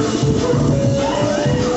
Música